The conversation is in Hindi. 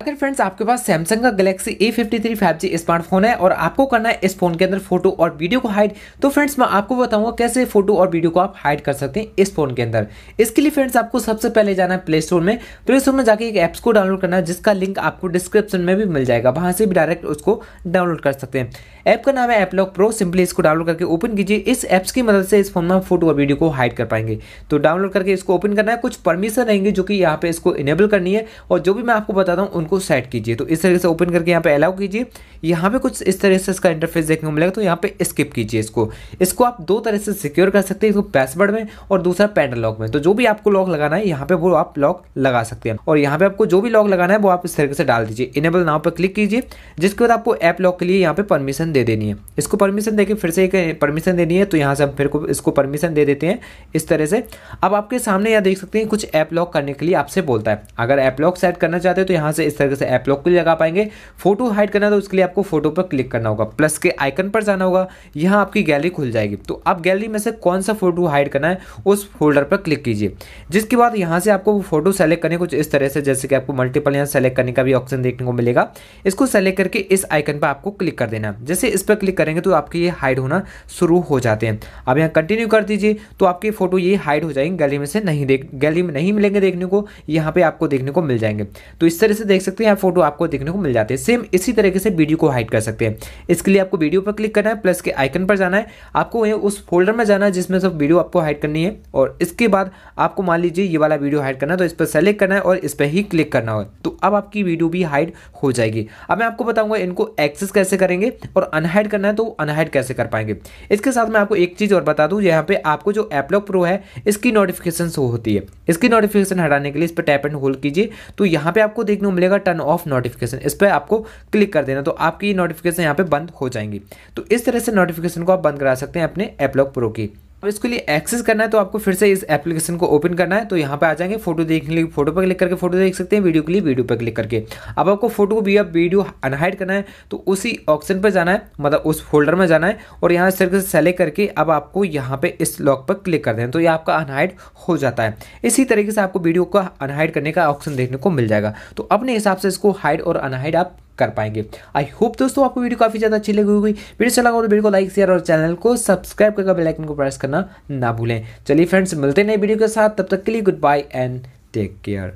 अगर फ्रेंड्स आपके पास सैमसंग का Galaxy A fifty three five G smartphone है और आपको करना है इस फ़ोन के अंदर फ़ोटो और वीडियो को हाइड तो फ्रेंड्स मैं आपको बताऊँगा कैसे फ़ोटो और वीडियो को आप हाइड कर सकते हैं इस फ़ोन के अंदर। इसके लिए फ्रेंड्स आपको सबसे पहले जाना है प्ले स्टोर में। प्ले स्टोर में जाकर एक ऐप्स को डाउनलोड करना है, जिसका लिंक आपको डिस्क्रिप्शन में भी मिल जाएगा। वहाँ से भी डायरेक्ट उसको डाउनलोड कर सकते हैं। ऐप का नाम है एपलॉक प्रो सिंपली इसको डाउनलोड करके ओपन कीजिए। इस ऐप्स की मदद से इस फ़ोन में फ़ोटो और वीडियो को हाइड कर पाएँगे। तो डाउनलोड करके इसको ओपन करना है। कुछ परमिशन रहेंगे जो कि यहाँ पे इसको इनेबल करनी है। और जो भी मैं आपको बताता हूँ उनको सेट कीजिए। तो इस तरह से ओपन करके यहाँ पे अलाउ कीजिए। यहाँ पे कुछ इस तरह से इसका इंटरफेस देखने को मिलेगा तो यहाँ पे स्किप कीजिए इसको। इसको आप दो तरह से सिक्योर कर सकते हैं, इसको पासवर्ड में और दूसरा पैडल लॉक में। तो जो भी आपको लॉक लगाना है, यहाँ पे वो आप लॉक लगा सकते हैं। और यहाँ पे आपको जो भी लॉक लगाना है, वो आप इस तरीके से डाल दीजिए। इनेबल नाव पर क्लिक कीजिए। जिसके बाद आपको ऐप लॉक के लिए यहाँ पे परमिशन दे देनी है। इसको परमिशन देके फिर से एक परमिशन देनी है तो यहाँ से हम फिर को इसको परमिशन दे देते हैं। इस तरह से। अब आपके सामने यहाँ देख सकते हैं, कुछ ऐप लॉक करने के लिए आपसे बोलता है। अगर ऐप लॉक सेट करना चाहते हैं तो यहाँ से इस तरीके से ऐप लॉक के लगा पाएँगे। फ़ोटो हाइड करना तो उसके लिए आपको फ़ोटो पर क्लिक करना होगा। प्लस के आइकन पर जाना होगा। यहाँ आपकी गैलरी खुल जाएगी। तो आप गैलरी में से कौन सा फ़ोटो हाइड करना है, उस फोल्डर पर क्लिक कीजिए। जिसके बाद यहाँ से आपको फ़ोटो सेलेक्ट करने कुछ इस तरह से, जैसे कि आपको मल्टीपल यहाँ सेलेक्ट करने का भी ऑप्शन देखने को मिलेगा। इसको सेलेक्ट करके इस आइकन पर आपको क्लिक कर देना जैसे इस पर क्लिक करेंगे तो आपके ये हाइड होना शुरू हो जाते हैं। अब यहाँ कंटिन्यू कर दीजिए तो आपकी फ़ोटो ये हाइड हो जाएँगे। गैलरी में से नहीं देख गैलरी में नहीं मिलेंगे देखने को। यहाँ पे आपको देखने को मिल जाएँगे। तो इस तरह से देख हैं यहाँ फ़ोटो आपको देखने को मिल जाते हैं। सेम इसी तरीके से वीडियो को हाइड कर सकते हैं। इसके लिए आपको वीडियो पर क्लिक करना है, प्लस के आइकन पर जाना है। आपको उस फोल्डर में जाना है, जिसमें सब वीडियो आपको हाइड करनी है। और इसके बाद आपको मान लीजिए ये वाला वीडियो हाइड करना है तो इस पर सेलेक्ट करना है और इस पर ही क्लिक करना होगा तो अब आपकी वीडियो भी हाइड हो जाएगी। अब मैं आपको बताऊँगा इनको एक्सेस कैसे करेंगे और अनहाइड करना है तो अनहाइड कैसे कर पाएँगे। इसके साथ मैं आपको एक चीज़ और बता दूँ, यहाँ पे आपको जो एपलॉक प्रो है, इसकी नोटिफिकेशन होती है। इसकी नोटिफिकेशन हटाने के लिए इस पर टैप एंड होल्ड कीजिए। तो यहाँ पे आपको देखने को मिलेगा टर्न ऑफ़ नोटिफिकेशन इस पर आपको क्लिक कर देना तो आपकी नोटिफिकेशन यहाँ पे बंद हो जाएँगी। तो इस तरह से नोटिफिकेशन को आप बंद करा सकते हैं अपने एपलॉक प्रो की। अब इसके लिए एक्सेस करना है तो आपको फिर से इस एप्लीकेशन को ओपन करना है। तो यहाँ पे आ जाएँगे फ़ोटो देखने के लिए फ़ोटो पर क्लिक करके फ़ोटो देख सकते हैं वीडियो के लिए वीडियो पर क्लिक करके। अब आपको फ़ोटो को भी अब वीडियो अनहाइड करना है तो उसी ऑप्शन पर जाना है मतलब उस फोल्डर में जाना है और यहाँ इस तरीके से सेलेक्ट करके अब आपको यहाँ पे इस लॉक पर क्लिक कर दें तो ये आपका अनहाइड हो जाता है। इसी तरीके से आपको वीडियो का अनहाइड करने का ऑप्शन देखने को मिल जाएगा। तो अपने हिसाब से इसको हाइड और अनहाइड आप कर पाएँगे। आई होप दोस्तों आपको वीडियो काफ़ी ज़्यादा अच्छी लगी हुई वीडियो अच्छा लगा तो वीडियो को लाइक शेयर और चैनल को सब्सक्राइब करके बेलाइकन को प्रेस करना ना भूलें। चलिए फ्रेंड्स मिलते नए वीडियो के साथ। तब तक के लिए good bye and take care